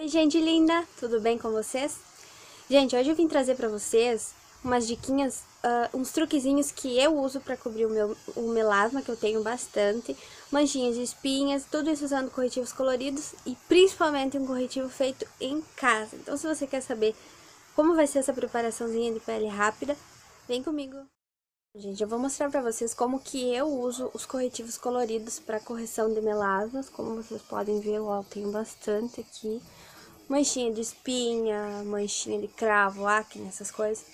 Oi, gente linda! Tudo bem com vocês? Gente, hoje eu vim trazer pra vocês umas diquinhas, uh, uns truquezinhos que eu uso pra cobrir o meu o melasma, que eu tenho bastante, manchinhas de espinhas, tudo isso usando corretivos coloridos e principalmente um corretivo feito em casa. Então, se você quer saber como vai ser essa preparaçãozinha de pele rápida, vem comigo! Gente, eu vou mostrar pra vocês como que eu uso os corretivos coloridos para correção de melasmas. Como vocês podem ver, eu tenho bastante aqui. Manchinha de espinha, manchinha de cravo, acne, essas coisas.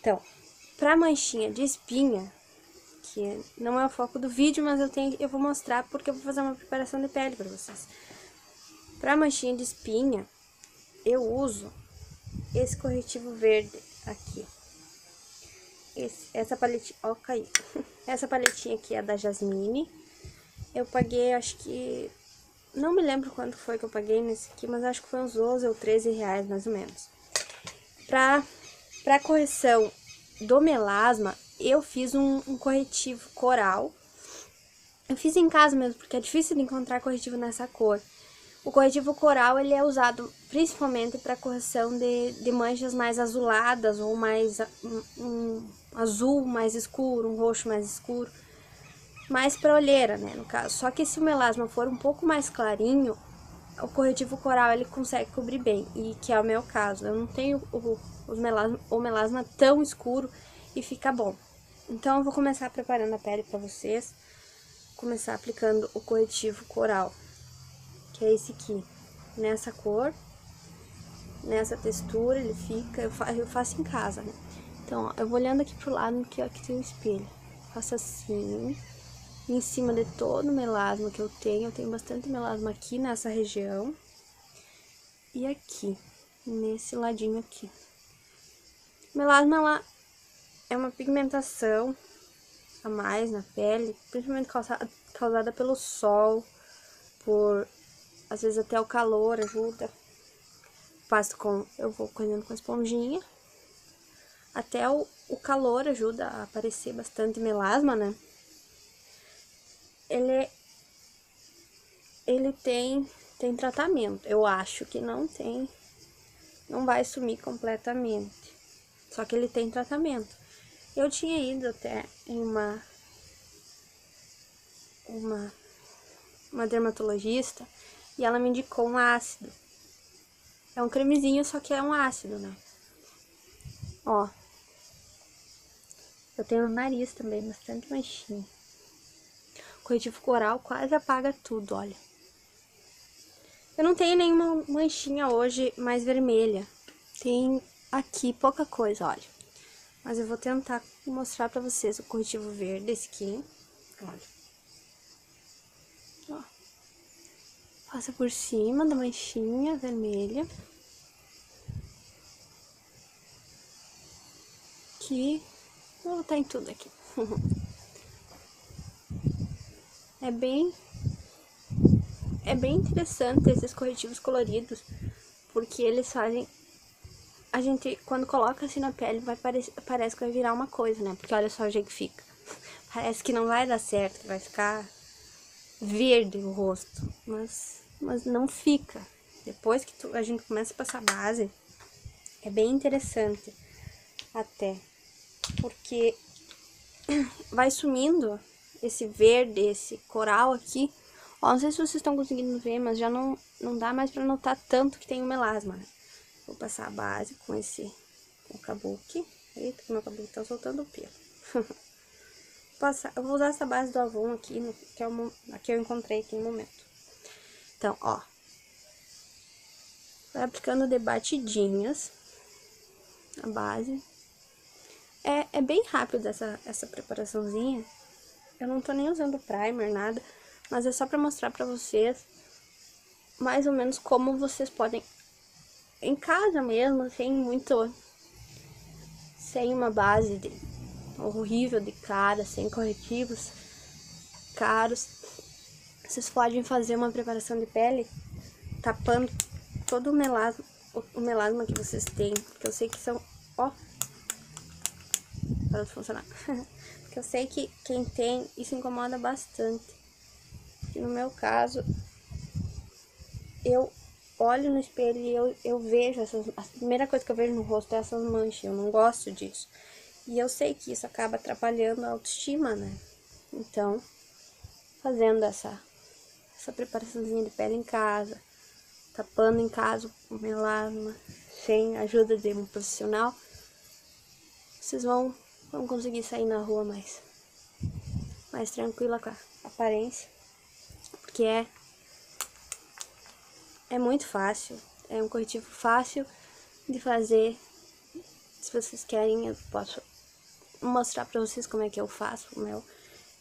Então, pra manchinha de espinha, que não é o foco do vídeo, mas eu, tenho, eu vou mostrar porque eu vou fazer uma preparação de pele pra vocês. Pra manchinha de espinha, eu uso esse corretivo verde aqui. Esse, essa paletinha, ó, caiu. Essa paletinha aqui é da Jasmine. Eu paguei, acho que, não me lembro quanto foi que eu paguei nesse aqui, mas acho que foi uns 12 ou 13 reais, mais ou menos. Pra, pra correção do melasma, eu fiz um, um corretivo coral. Eu fiz em casa mesmo, porque é difícil de encontrar corretivo nessa cor. O corretivo coral ele é usado principalmente para correção de, de manchas mais azuladas ou mais um, um, azul mais escuro, um roxo mais escuro, mais para olheira, né, no caso. Só que se o melasma for um pouco mais clarinho, o corretivo coral ele consegue cobrir bem, e que é o meu caso. Eu não tenho o, o, melasma, o melasma tão escuro e fica bom. Então eu vou começar preparando a pele para vocês, começar aplicando o corretivo coral que é esse aqui, nessa cor, nessa textura, ele fica, eu, fa eu faço em casa, né? Então, ó, eu vou olhando aqui pro lado, que aqui tem um espelho, faço assim, em cima de todo o melasma que eu tenho, eu tenho bastante melasma aqui nessa região, e aqui, nesse ladinho aqui. Melasma, ela é uma pigmentação a mais na pele, principalmente causada, causada pelo sol, por às vezes até o calor ajuda. Passo com, eu vou coisando com a esponjinha. Até o, o calor ajuda a aparecer bastante melasma, né? Ele, ele tem, tem tratamento. Eu acho que não tem, não vai sumir completamente. Só que ele tem tratamento. Eu tinha ido até em uma, uma, uma dermatologista e ela me indicou um ácido. É um cremezinho, só que é um ácido, né? Ó. Eu tenho no nariz também, bastante manchinha. Corretivo coral quase apaga tudo, olha. Eu não tenho nenhuma manchinha hoje mais vermelha. Tem aqui pouca coisa, olha. Mas eu vou tentar mostrar pra vocês o corretivo verde, esse aqui. Olha. Passa por cima da manchinha vermelha. Que vou tá em tudo aqui. é bem é bem interessante esses corretivos coloridos, porque eles fazem a gente quando coloca assim na pele vai parecer parece que vai virar uma coisa, né? Porque olha só o jeito que fica. Parece que não vai dar certo, vai ficar verde o rosto, mas, mas não fica. Depois que tu, a gente começa a passar base, é bem interessante até, porque vai sumindo esse verde, esse coral aqui. Ó, não sei se vocês estão conseguindo ver, mas já não, não dá mais pra notar tanto que tem o melasma? Vou passar a base com esse, com o kabuki. Eita, meu cabelo tá soltando o pelo. passar, eu vou usar essa base do Avon aqui, no, que é o que eu encontrei aqui no momento. Então, ó. Vai aplicando de batidinhas a base. É, é bem rápido essa, essa preparaçãozinha. Eu não tô nem usando primer, nada. Mas é só pra mostrar pra vocês mais ou menos como vocês podem, em casa mesmo, sem muito, sem uma base de horrível de cara, sem corretivos caros. Vocês podem fazer uma preparação de pele tapando todo o melasma, o melasma que vocês têm, porque eu sei que são, ó, para de funcionar. porque eu sei que quem tem isso incomoda bastante. No meu caso, eu olho no espelho e eu, eu vejo essas. A primeira coisa que eu vejo no rosto é essas manchas. Eu não gosto disso. E eu sei que isso acaba atrapalhando a autoestima, né? Então, fazendo essa, essa preparaçãozinha de pele em casa, tapando em casa o melasma, sem ajuda de um profissional, vocês vão, vão conseguir sair na rua mais, mais tranquila com a aparência. Porque é, é muito fácil, é um corretivo fácil de fazer. Se vocês querem, eu posso mostrar pra vocês como é que eu faço o meu.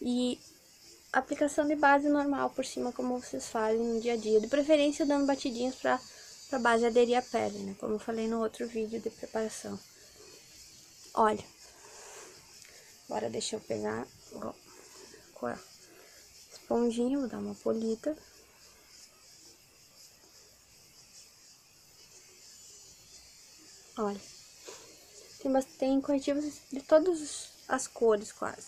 E aplicação de base normal por cima, como vocês fazem no dia a dia. De preferência dando batidinhas pra, pra base aderir à pele, né? Como eu falei no outro vídeo de preparação. Olha. Agora deixa eu pegar ó, com a esponjinha, vou dar uma polida. Olha. Tem, tem corretivos de todas as cores, quase.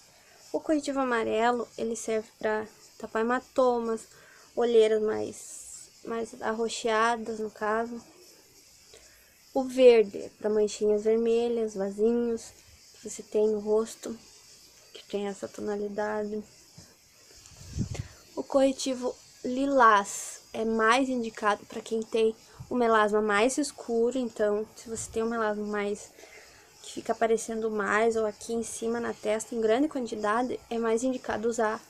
O corretivo amarelo, ele serve para tapar hematomas, olheiras mais, mais arroxeadas, no caso. O verde, para manchinhas vermelhas, vasinhos, que você tem no rosto, que tem essa tonalidade. O corretivo lilás é mais indicado para quem tem o melasma mais escuro, então, se você tem um melasma mais que fica aparecendo mais ou aqui em cima na testa em grande quantidade, é mais indicado usar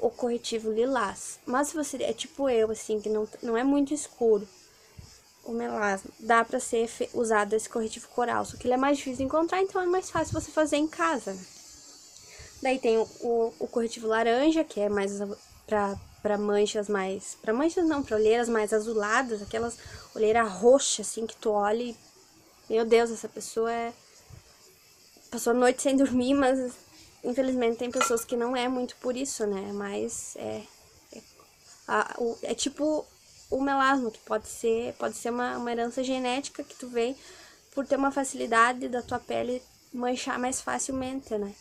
o corretivo lilás. Mas se você é tipo eu, assim, que não, não é muito escuro, o melasma, dá pra ser usado esse corretivo coral, só que ele é mais difícil de encontrar, então é mais fácil você fazer em casa, né? Daí tem o, o, o corretivo laranja, que é mais pra, pra manchas mais... Pra manchas não, pra olheiras mais azuladas, aquelas olheiras roxas, assim, que tu olha e... Meu Deus, essa pessoa é passou a noite sem dormir, mas infelizmente tem pessoas que não é muito por isso, né? Mas é. É, a, o, é tipo o melasma, que pode ser, pode ser uma, uma herança genética que tu vem por ter uma facilidade da tua pele manchar mais facilmente, né?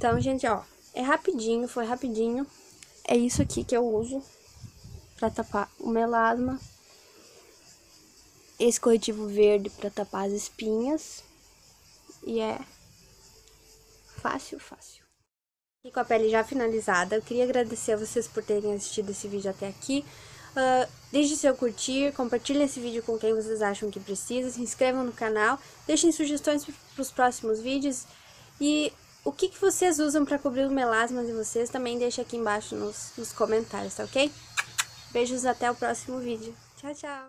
Então, gente, ó, é rapidinho, foi rapidinho. É isso aqui que eu uso pra tapar o melasma. Esse corretivo verde pra tapar as espinhas. E é Fácil, fácil. E com a pele já finalizada, eu queria agradecer a vocês por terem assistido esse vídeo até aqui. Uh, deixe seu curtir, compartilhe esse vídeo com quem vocês acham que precisa, se inscrevam no canal, deixem sugestões para os próximos vídeos e o que, que vocês usam para cobrir o melasma de vocês também deixa aqui embaixo nos, nos comentários, tá ok? Beijos até o próximo vídeo. Tchau, tchau!